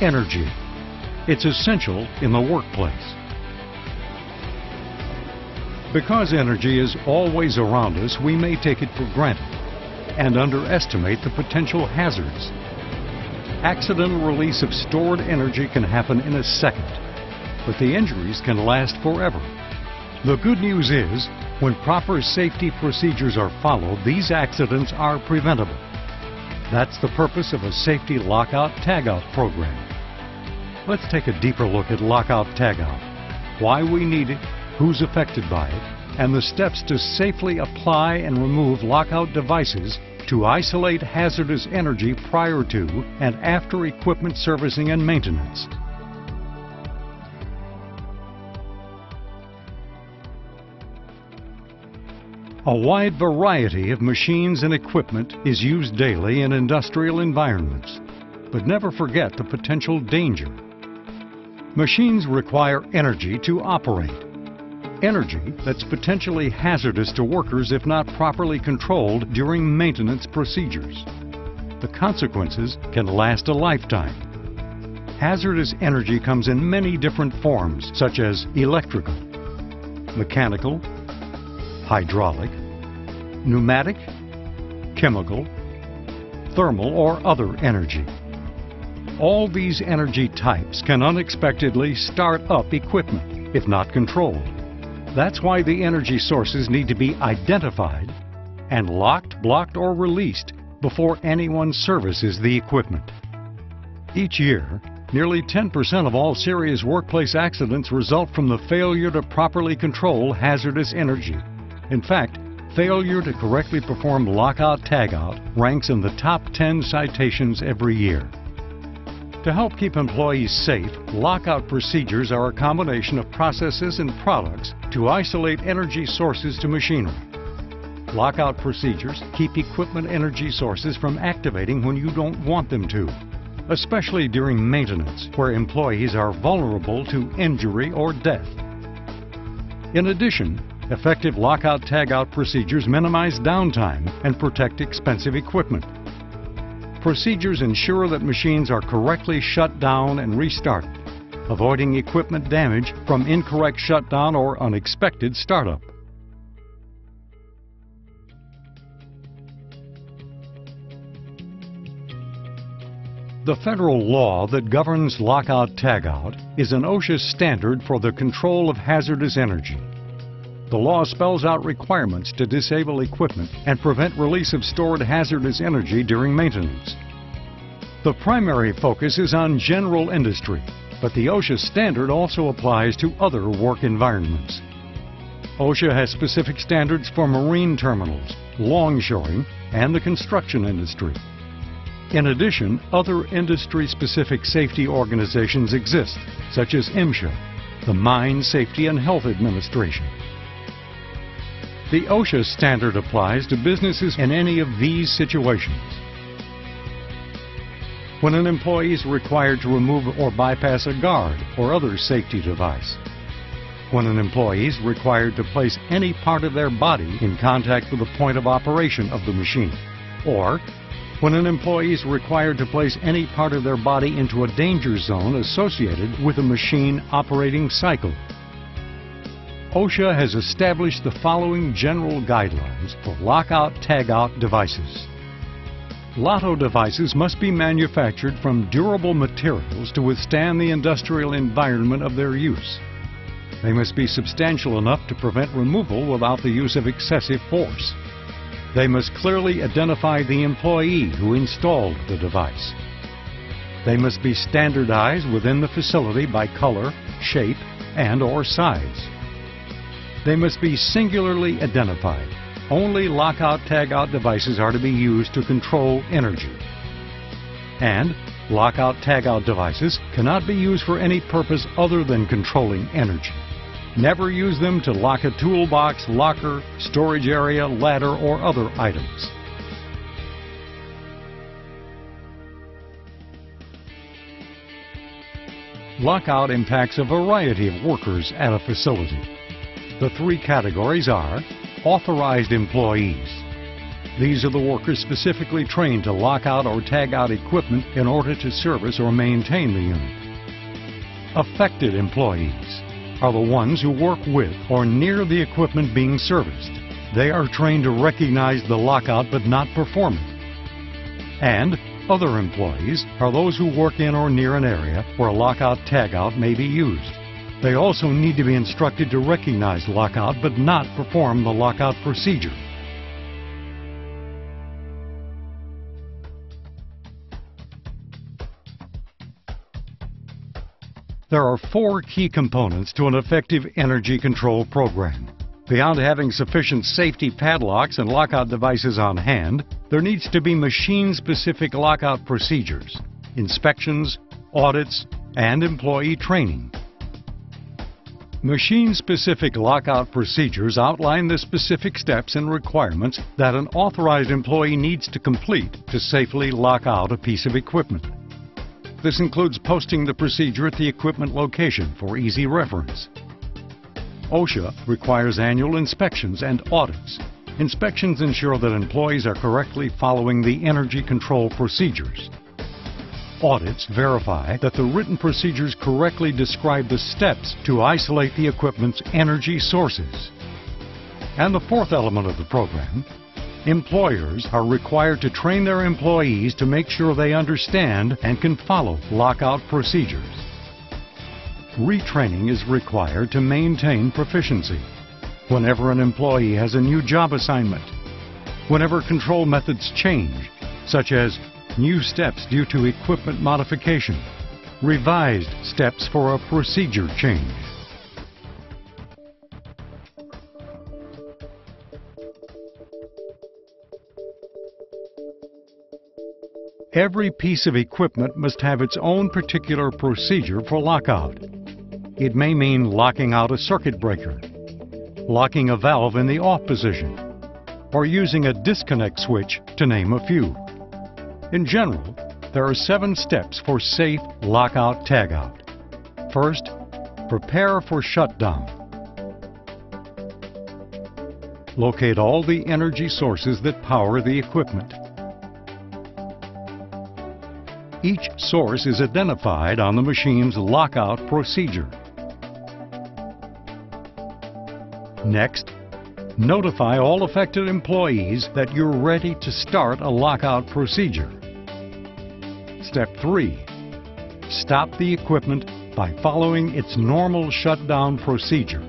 energy. It's essential in the workplace. Because energy is always around us, we may take it for granted and underestimate the potential hazards. Accidental release of stored energy can happen in a second, but the injuries can last forever. The good news is, when proper safety procedures are followed, these accidents are preventable. That's the purpose of a safety lockout tagout program. Let's take a deeper look at lockout tagout, why we need it, who's affected by it, and the steps to safely apply and remove lockout devices to isolate hazardous energy prior to and after equipment servicing and maintenance. A wide variety of machines and equipment is used daily in industrial environments, but never forget the potential danger. Machines require energy to operate. Energy that's potentially hazardous to workers if not properly controlled during maintenance procedures. The consequences can last a lifetime. Hazardous energy comes in many different forms, such as electrical, mechanical, hydraulic, pneumatic, chemical, thermal, or other energy. All these energy types can unexpectedly start up equipment if not controlled. That's why the energy sources need to be identified and locked, blocked, or released before anyone services the equipment. Each year, nearly 10% of all serious workplace accidents result from the failure to properly control hazardous energy. In fact, failure to correctly perform lockout tagout ranks in the top 10 citations every year. To help keep employees safe, lockout procedures are a combination of processes and products to isolate energy sources to machinery. Lockout procedures keep equipment energy sources from activating when you don't want them to, especially during maintenance where employees are vulnerable to injury or death. In addition, effective lockout tagout procedures minimize downtime and protect expensive equipment. Procedures ensure that machines are correctly shut down and restarted, avoiding equipment damage from incorrect shutdown or unexpected startup. The federal law that governs lockout tagout is an OSHA standard for the control of hazardous energy. The law spells out requirements to disable equipment and prevent release of stored hazardous energy during maintenance. The primary focus is on general industry, but the OSHA standard also applies to other work environments. OSHA has specific standards for marine terminals, longshoring, and the construction industry. In addition, other industry-specific safety organizations exist, such as MSHA, the Mine Safety and Health Administration. The OSHA standard applies to businesses in any of these situations. When an employee is required to remove or bypass a guard or other safety device. When an employee is required to place any part of their body in contact with the point of operation of the machine. Or when an employee is required to place any part of their body into a danger zone associated with a machine operating cycle. OSHA has established the following general guidelines for lockout tagout devices. LOTO devices must be manufactured from durable materials to withstand the industrial environment of their use. They must be substantial enough to prevent removal without the use of excessive force. They must clearly identify the employee who installed the device. They must be standardized within the facility by color, shape, and or size. They must be singularly identified. Only lockout tagout devices are to be used to control energy. And lockout tagout devices cannot be used for any purpose other than controlling energy. Never use them to lock a toolbox, locker, storage area, ladder, or other items. Lockout impacts a variety of workers at a facility. The three categories are authorized employees, These are the workers specifically trained to lock out or tag out equipment in order to service or maintain the unit. Affected employees are the ones who work with or near the equipment being serviced. They are trained to recognize the lockout but not perform it. And other employees are those who work in or near an area where a lockout tagout may be used. They also need to be instructed to recognize lockout but not perform the lockout procedure. There are four key components to an effective energy control program. Beyond having sufficient safety padlocks and lockout devices on hand, there needs to be machine-specific lockout procedures, inspections, audits, and employee training. Machine-specific lockout procedures outline the specific steps and requirements that an authorized employee needs to complete to safely lock out a piece of equipment. This includes posting the procedure at the equipment location for easy reference. OSHA requires annual inspections and audits. Inspections ensure that employees are correctly following the energy control procedures. Audits verify that the written procedures correctly describe the steps to isolate the equipment's energy sources. And the fourth element of the program Employers are required to train their employees to make sure they understand and can follow lockout procedures. Retraining is required to maintain proficiency. Whenever an employee has a new job assignment, whenever control methods change, such as new steps due to equipment modification, revised steps for a procedure change. Every piece of equipment must have its own particular procedure for lockout. It may mean locking out a circuit breaker, locking a valve in the off position, or using a disconnect switch, to name a few. In general, there are seven steps for safe lockout tagout. First, prepare for shutdown. Locate all the energy sources that power the equipment. Each source is identified on the machine's lockout procedure. Next, notify all affected employees that you're ready to start a lockout procedure. Step 3. Stop the equipment by following its normal shutdown procedure.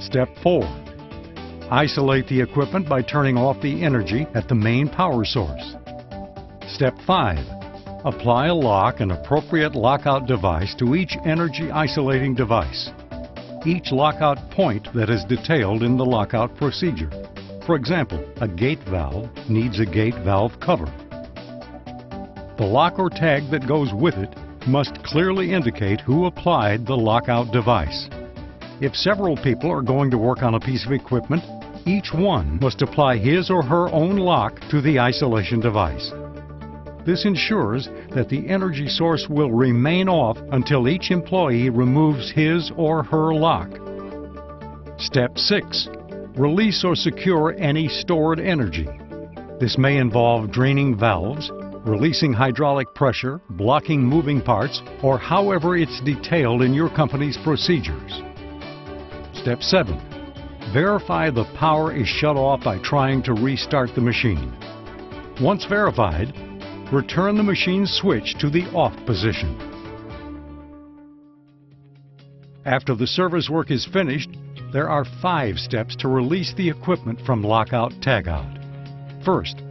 Step 4. Isolate the equipment by turning off the energy at the main power source. Step 5. Apply a lock and appropriate lockout device to each energy isolating device. Each lockout point that is detailed in the lockout procedure. For example, a gate valve needs a gate valve cover. The lock or tag that goes with it must clearly indicate who applied the lockout device. If several people are going to work on a piece of equipment, each one must apply his or her own lock to the isolation device. This ensures that the energy source will remain off until each employee removes his or her lock. Step 6. Release or secure any stored energy. This may involve draining valves, releasing hydraulic pressure, blocking moving parts, or however it's detailed in your company's procedures. Step 7. Verify the power is shut off by trying to restart the machine. Once verified, return the machine switch to the off position. After the service work is finished, there are five steps to release the equipment from lockout tagout. First,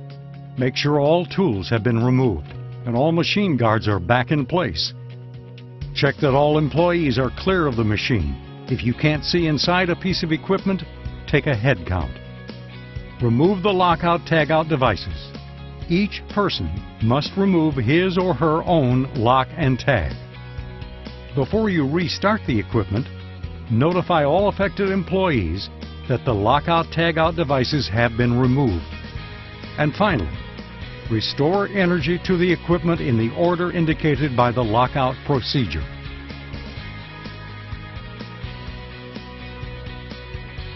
make sure all tools have been removed and all machine guards are back in place. Check that all employees are clear of the machine. If you can't see inside a piece of equipment, take a head count. Remove the lockout tagout devices each person must remove his or her own lock and tag. Before you restart the equipment, notify all affected employees that the lockout tagout devices have been removed. And finally, restore energy to the equipment in the order indicated by the lockout procedure.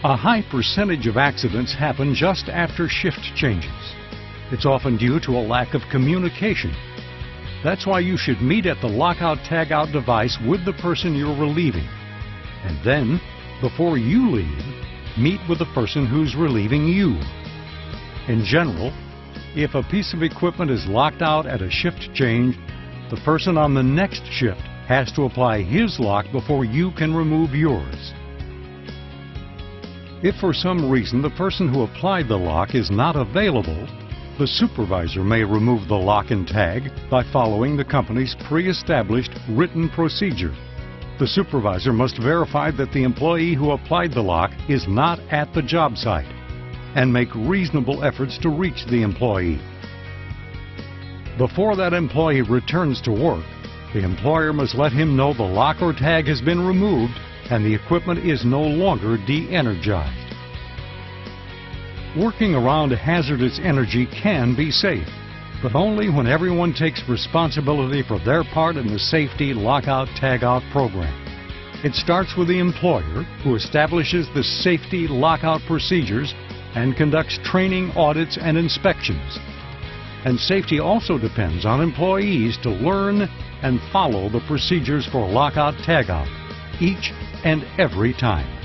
A high percentage of accidents happen just after shift changes. It's often due to a lack of communication. That's why you should meet at the lockout tagout device with the person you're relieving. And then, before you leave, meet with the person who's relieving you. In general, if a piece of equipment is locked out at a shift change, the person on the next shift has to apply his lock before you can remove yours. If for some reason the person who applied the lock is not available, the supervisor may remove the lock and tag by following the company's pre-established written procedure. The supervisor must verify that the employee who applied the lock is not at the job site and make reasonable efforts to reach the employee. Before that employee returns to work, the employer must let him know the lock or tag has been removed and the equipment is no longer de-energized. Working around hazardous energy can be safe, but only when everyone takes responsibility for their part in the safety lockout tagout program. It starts with the employer who establishes the safety lockout procedures and conducts training, audits, and inspections. And safety also depends on employees to learn and follow the procedures for lockout tagout each and every time.